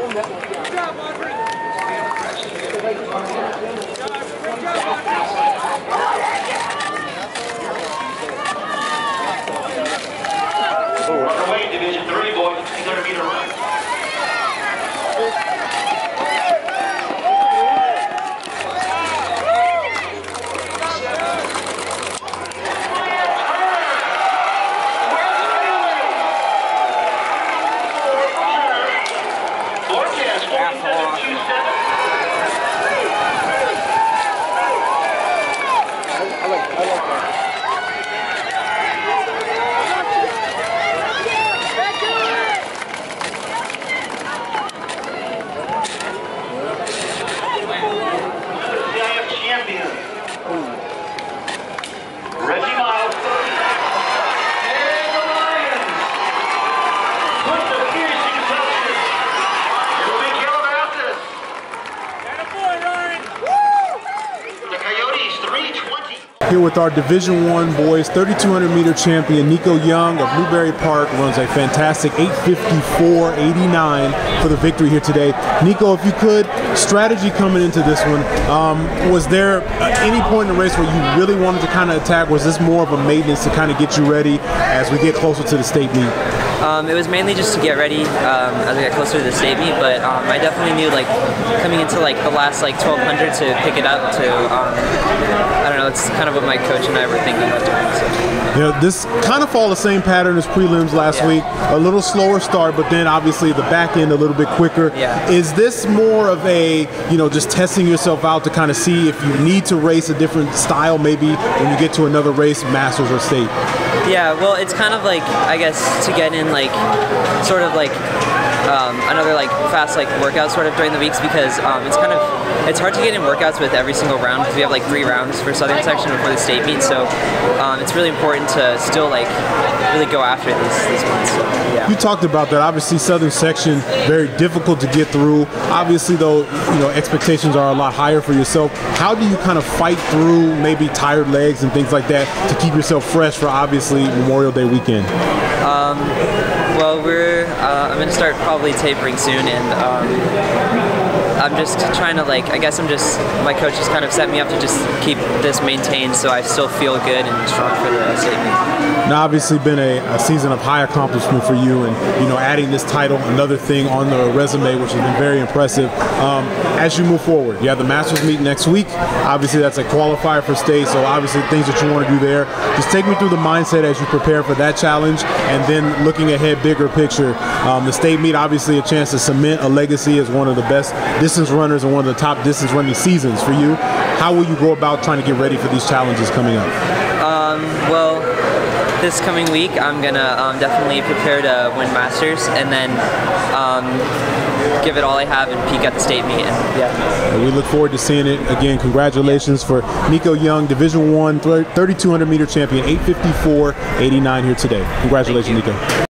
Welterweight, Here with our Division One boys, 3200 meter champion Nico Young of Newbury Park runs a fantastic 854.89 for the victory here today. Nico, if you could, strategy coming into this one. Um, was there any point in the race where you really wanted to kind of attack? Was this more of a maintenance to kind of get you ready as we get closer to the state meet? Um, it was mainly just to get ready um, as I got closer to the state meet, but um, I definitely knew like coming into like the last like 1200 to pick it up to um, I don't know. It's kind of what my coach and I were thinking about doing. So. You know, this kind of follow the same pattern as prelims last Yeah. week. A little slower start, but then obviously the back end a little bit quicker. Yeah. Is this more of a, you know, just testing yourself out to kind of see if you need to race a different style maybe when you get to another race, Masters or State? Yeah, well, it's kind of like I guess to get in like sort of like um, another like fast like workout sort of during the weeks because um, it's kind of it's hard to get in workouts with every single round because we have like three rounds for Southern section before the state meet, so um, it's really important to still like really go after these these ones. So, yeah. You talked about that. Obviously, Southern section very difficult to get through. Obviously, though, you know expectations are a lot higher for yourself. How do you kind of fight through maybe tired legs and things like that to keep yourself fresh for obviously Memorial Day weekend? Well, we're. I'm gonna start probably tapering soon, and um, I'm just trying to like. I guess I'm just. My coach has kind of set me up to just keep this maintained, so I still feel good and strong for the state meet. Now, obviously, been a, a season of high accomplishment for you, and you know, adding this title, another thing on the resume, which has been very impressive. Um, as you move forward, you have the Masters meet next week. Obviously, that's a qualifier for state, so obviously, things that you want to do there. Just take me through the mindset as you prepare for that challenge, and then looking ahead, bigger picture. Um, the state meet, obviously, a chance to cement a legacy as one of the best distance runners and one of the top distance running seasons for you. How will you go about trying to get ready for these challenges coming up? Well, this coming week, I'm gonna um, definitely prepare to win Masters, and then um, give it all I have and peak at the state meet. And yeah. We look forward to seeing it again. Congratulations for Nico Young, Division One, 3200 meter champion, 854.89 here today. Congratulations, Nico.